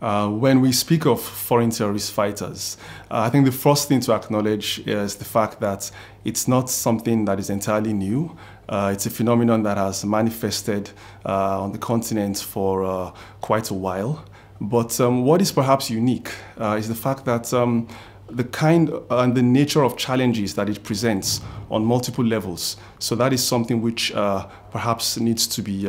Uh, when we speak of foreign terrorist fighters, uh, I think the first thing to acknowledge is the fact that it's not something that is entirely new. Uh, it's a phenomenon that has manifested uh, on the continent for uh, quite a while. But um, what is perhaps unique uh, is the fact that um, the kind and the nature of challenges that it presents on multiple levels. So that is something which perhaps needs to be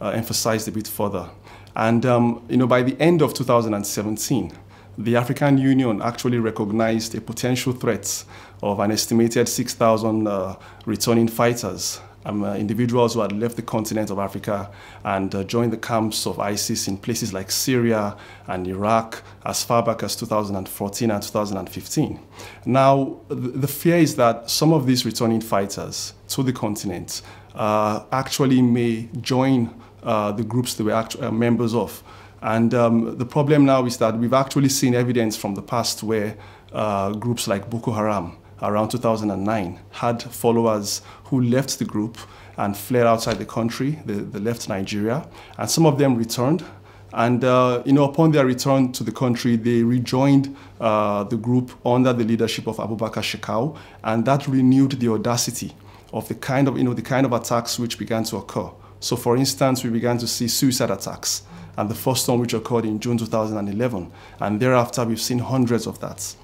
emphasized a bit further. And um, you know, by the end of 2017, the African Union actually recognized a potential threat of an estimated 6,000 uh, returning fighters, um, uh, individuals who had left the continent of Africa and uh, joined the camps of ISIS in places like Syria and Iraq as far back as 2014 and 2015. Now, the fear is that some of these returning fighters to the continent uh, actually may join uh, the groups they were uh, members of. And um, the problem now is that we've actually seen evidence from the past where uh, groups like Boko Haram around 2009 had followers who left the group and fled outside the country. They, they left Nigeria, and some of them returned. And uh, you know, upon their return to the country, they rejoined uh, the group under the leadership of Abubakar Shekau, and that renewed the audacity of the kind of you know the kind of attacks which began to occur. So for instance, we began to see suicide attacks, and the first one which occurred in June 2011, and thereafter we've seen hundreds of that.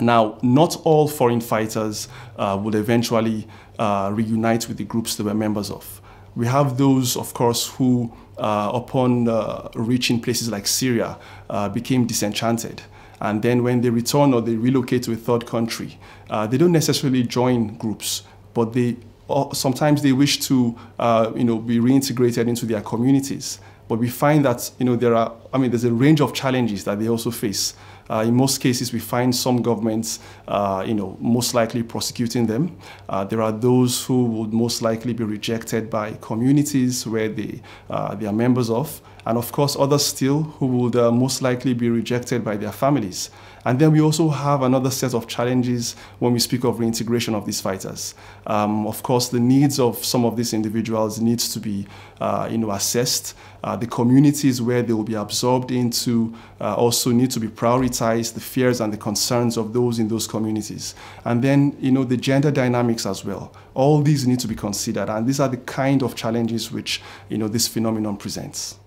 Now, not all foreign fighters uh, would eventually uh, reunite with the groups they were members of. We have those, of course, who, uh, upon uh, reaching places like Syria, uh, became disenchanted. And then when they return or they relocate to a third country, uh, they don't necessarily join groups, but they sometimes they wish to, uh, you know, be reintegrated into their communities. But we find that, you know, there are, I mean, there's a range of challenges that they also face. Uh, in most cases, we find some governments, uh, you know, most likely prosecuting them. Uh, there are those who would most likely be rejected by communities where they, uh, they are members of. And of course, others still who would uh, most likely be rejected by their families. And then we also have another set of challenges when we speak of reintegration of these fighters. Um, of course, the needs of some of these individuals needs to be uh, you know, assessed. Uh, the communities where they will be absorbed into uh, also need to be prioritized, the fears and the concerns of those in those communities. And then, you know, the gender dynamics as well. All these need to be considered, and these are the kind of challenges which, you know, this phenomenon presents.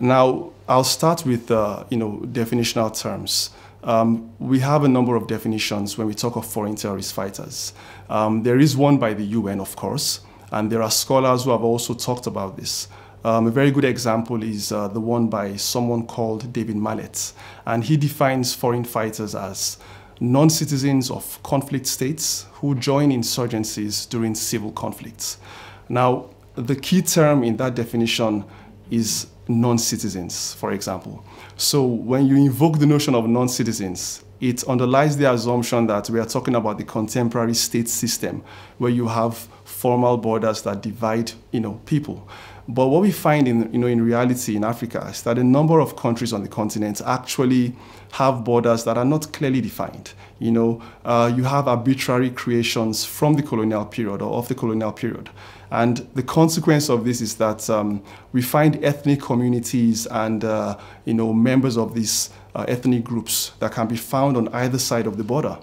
Now, I'll start with, uh, you know, definitional terms. Um, we have a number of definitions when we talk of foreign terrorist fighters. Um, there is one by the UN, of course, and there are scholars who have also talked about this. Um, a very good example is uh, the one by someone called David Malet, and he defines foreign fighters as non-citizens of conflict states who join insurgencies during civil conflicts. Now, the key term in that definition is non-citizens, for example. So when you invoke the notion of non-citizens, it underlies the assumption that we are talking about the contemporary state system where you have formal borders that divide you know, people. But what we find in, you know, in reality in Africa is that a number of countries on the continent actually have borders that are not clearly defined. You know, uh, you have arbitrary creations from the colonial period or of the colonial period. And the consequence of this is that um, we find ethnic communities and uh, you know, members of these uh, ethnic groups that can be found on either side of the border.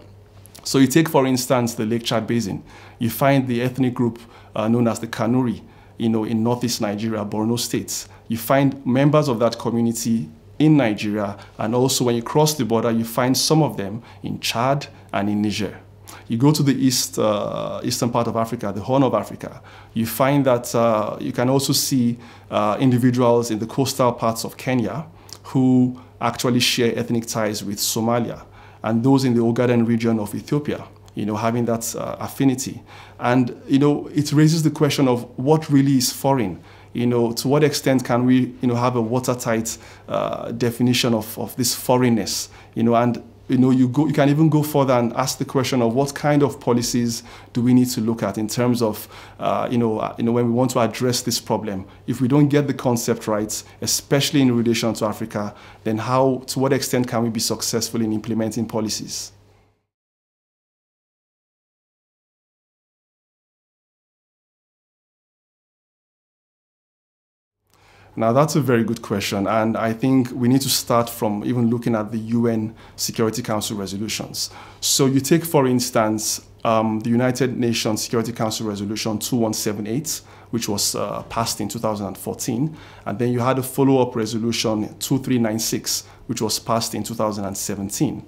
So you take, for instance, the Lake Chad Basin. You find the ethnic group uh, known as the Kanuri, you know, in northeast Nigeria, Borno states. You find members of that community in Nigeria, and also when you cross the border, you find some of them in Chad and in Niger. You go to the east, uh, eastern part of Africa, the Horn of Africa, you find that uh, you can also see uh, individuals in the coastal parts of Kenya who actually share ethnic ties with Somalia, and those in the Ogaden region of Ethiopia you know, having that uh, affinity. And, you know, it raises the question of what really is foreign. You know, to what extent can we, you know, have a watertight uh, definition of, of this foreignness? You know, and you know, you, go, you can even go further and ask the question of what kind of policies do we need to look at in terms of, uh, you, know, uh, you know, when we want to address this problem. If we don't get the concept right, especially in relation to Africa, then how, to what extent can we be successful in implementing policies? Now, that's a very good question, and I think we need to start from even looking at the UN Security Council resolutions. So, you take, for instance, um, the United Nations Security Council Resolution 2178, which was uh, passed in 2014, and then you had a follow up resolution 2396, which was passed in 2017.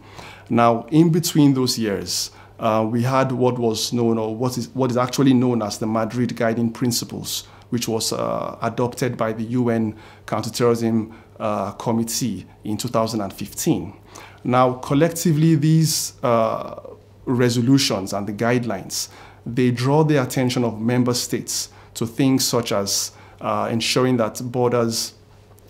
Now, in between those years, uh, we had what was known, or what is, what is actually known as the Madrid Guiding Principles, which was uh, adopted by the UN Counterterrorism uh, Committee in 2015. Now, collectively, these uh, resolutions and the guidelines, they draw the attention of member states to things such as uh, ensuring that borders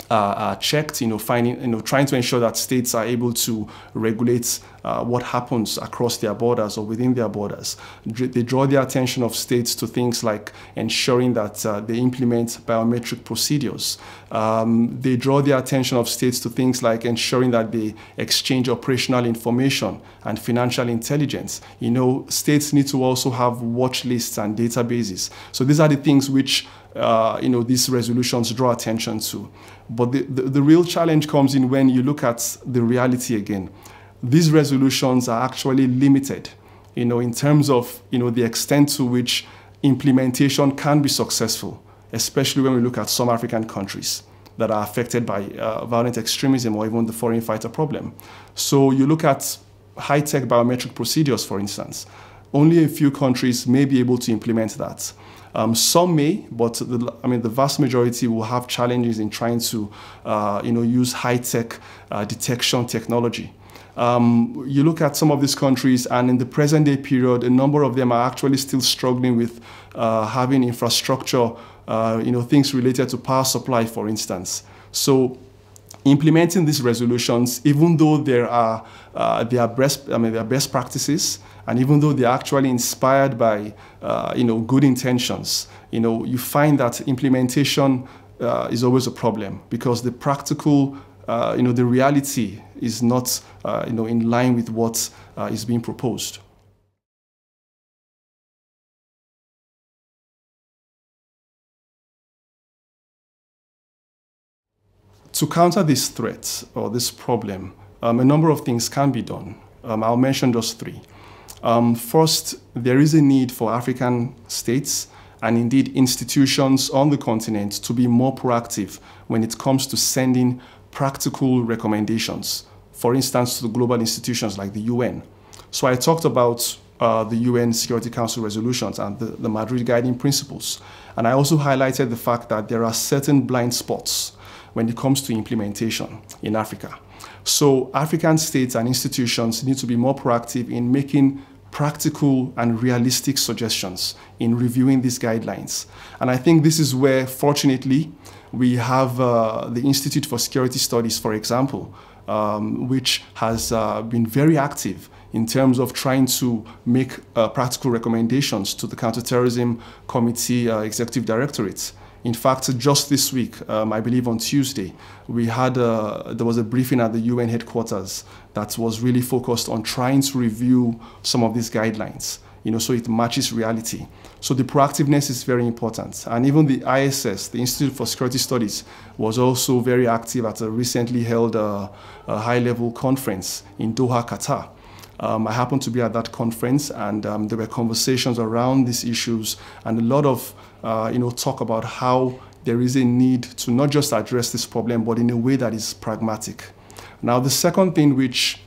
uh, checked, you know, finding, you know, trying to ensure that states are able to regulate uh, what happens across their borders or within their borders. They draw the attention of states to things like ensuring that uh, they implement biometric procedures. Um, they draw the attention of states to things like ensuring that they exchange operational information and financial intelligence. You know, states need to also have watch lists and databases. So these are the things which uh, you know, these resolutions draw attention to. But the, the, the, real challenge comes in when you look at the reality again. These resolutions are actually limited, you know, in terms of, you know, the extent to which implementation can be successful, especially when we look at some African countries that are affected by uh, violent extremism or even the foreign fighter problem. So you look at high-tech biometric procedures, for instance. Only a few countries may be able to implement that. Um, some may, but the, I mean, the vast majority will have challenges in trying to, uh, you know, use high-tech uh, detection technology. Um, you look at some of these countries, and in the present day period, a number of them are actually still struggling with uh, having infrastructure, uh, you know, things related to power supply, for instance. So implementing these resolutions, even though there are, uh, there are best, I mean, there are best practices, and even though they're actually inspired by, uh, you know, good intentions, you know, you find that implementation uh, is always a problem because the practical, uh, you know, the reality is not, uh, you know, in line with what uh, is being proposed. To counter this threat or this problem, um, a number of things can be done. Um, I'll mention just three. Um, first, there is a need for African states and indeed institutions on the continent to be more proactive when it comes to sending practical recommendations, for instance, to global institutions like the UN. So I talked about uh, the UN Security Council resolutions and the, the Madrid Guiding Principles. And I also highlighted the fact that there are certain blind spots when it comes to implementation in Africa. So African states and institutions need to be more proactive in making practical and realistic suggestions in reviewing these guidelines. And I think this is where, fortunately, we have uh, the Institute for Security Studies, for example, um, which has uh, been very active in terms of trying to make uh, practical recommendations to the Counterterrorism Committee uh, Executive Directorate. In fact, just this week, um, I believe on Tuesday, we had a, there was a briefing at the UN headquarters that was really focused on trying to review some of these guidelines, you know, so it matches reality. So the proactiveness is very important. And even the ISS, the Institute for Security Studies, was also very active at a recently held uh, high-level conference in Doha, Qatar. Um, I happened to be at that conference, and um, there were conversations around these issues, and a lot of uh, you know talk about how there is a need to not just address this problem, but in a way that is pragmatic. Now, the second thing which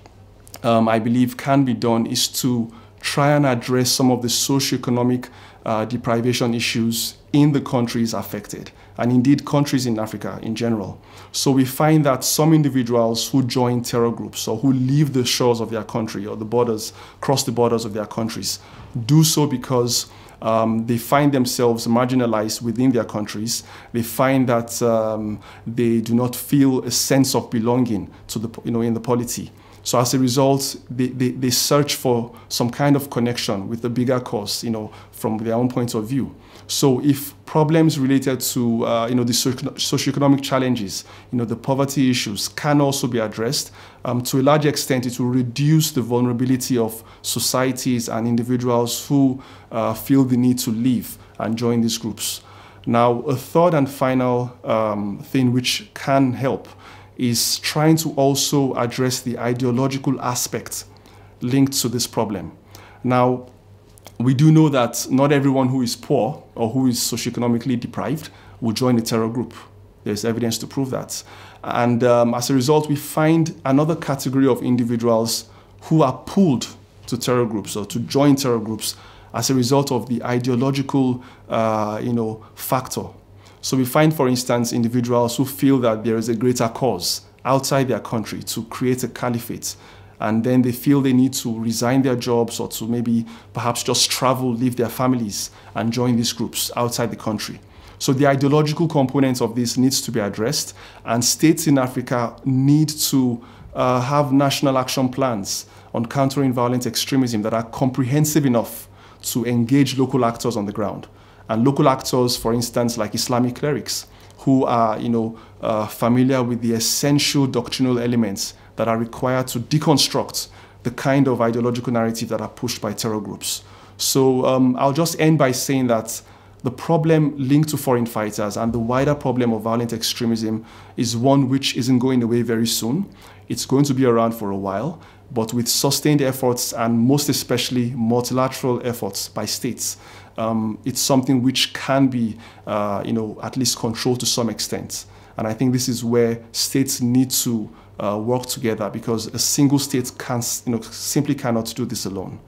um, I believe can be done is to try and address some of the socioeconomic uh, deprivation issues in the countries affected, and indeed countries in Africa in general. So we find that some individuals who join terror groups or who leave the shores of their country or the borders, cross the borders of their countries, do so because um, they find themselves marginalized within their countries. They find that um, they do not feel a sense of belonging to the, you know, in the polity. So as a result, they, they, they search for some kind of connection with the bigger cause, you know, from their own point of view. So if problems related to uh, you know the socioeconomic challenges, you know the poverty issues can also be addressed, um, to a large extent it will reduce the vulnerability of societies and individuals who uh, feel the need to leave and join these groups. Now, a third and final um, thing which can help is trying to also address the ideological aspect linked to this problem. Now, we do know that not everyone who is poor or who is socioeconomically deprived will join a terror group. There's evidence to prove that. And um, as a result, we find another category of individuals who are pulled to terror groups or to join terror groups as a result of the ideological uh, you know, factor. So we find, for instance, individuals who feel that there is a greater cause outside their country to create a caliphate and then they feel they need to resign their jobs or to maybe perhaps just travel, leave their families, and join these groups outside the country. So the ideological component of this needs to be addressed, and states in Africa need to uh, have national action plans on countering violent extremism that are comprehensive enough to engage local actors on the ground. And local actors, for instance, like Islamic clerics, who are you know, uh, familiar with the essential doctrinal elements that are required to deconstruct the kind of ideological narrative that are pushed by terror groups. So um, I'll just end by saying that the problem linked to foreign fighters and the wider problem of violent extremism is one which isn't going away very soon. It's going to be around for a while, but with sustained efforts and most especially multilateral efforts by states, um, it's something which can be, uh, you know, at least controlled to some extent. And I think this is where states need to uh, work together because a single state can, you know, simply cannot do this alone.